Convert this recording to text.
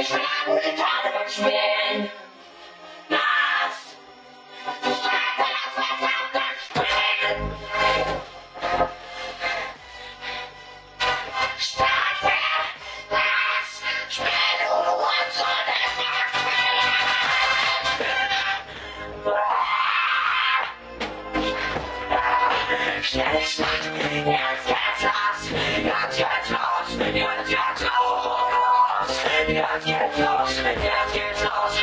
Ich eine gute Tat spielen. Das. Ich werde das verdammte Spiel. Starte das Spiel und so Schnell Schlacht, jetzt geht's los, jetzt geht's los, jetzt geht's los, jetzt geht's los, jetzt geht's los.